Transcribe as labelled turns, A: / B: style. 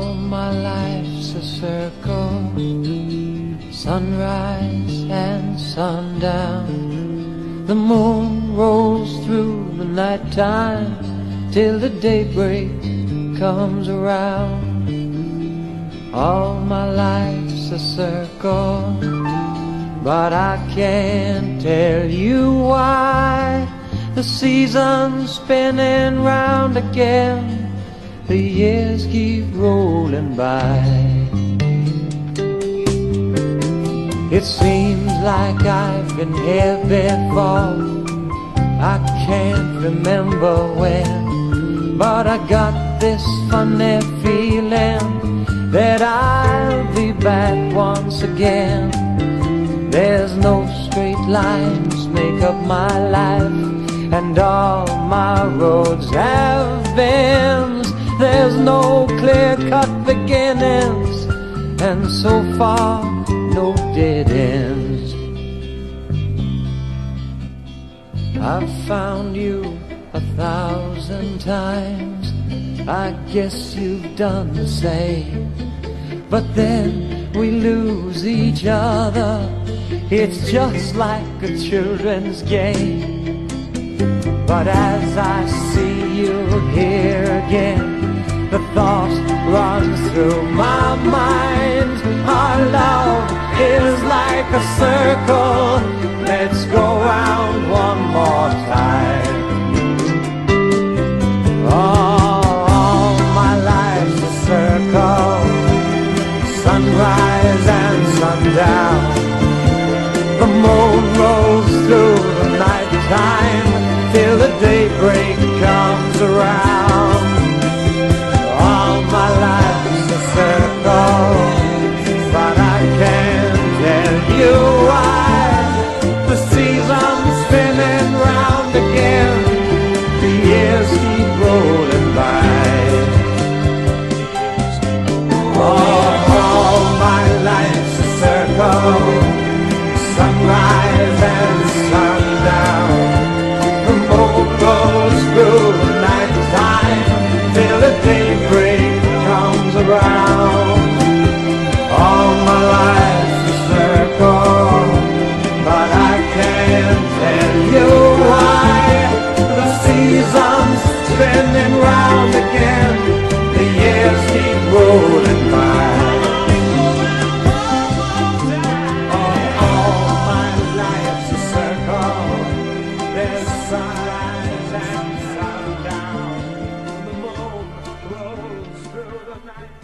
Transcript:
A: all my life's a circle. Sunrise and sundown. The moon rolls through the nighttime Till the daybreak comes around. All my life's a circle But I can't tell you why. The season's spinning round again the years keep rolling by. It seems like I've been here before. I can't remember when, but I got this funny feeling that I'll be back once again. There's no straight lines make up my life, and all my roads have bends. Cut beginnings, and so far, no dead ends. I've found you a thousand times. I guess you've done the same. But then we lose each other. It's just like a children's game. But as I see through my mind. Our love is like a circle. Let's go round one more time. Oh, all my life's a circle, sunrise and sundown. The moon rolls through the night time sunrise and sunrise and sundown. The moon rolls through the night.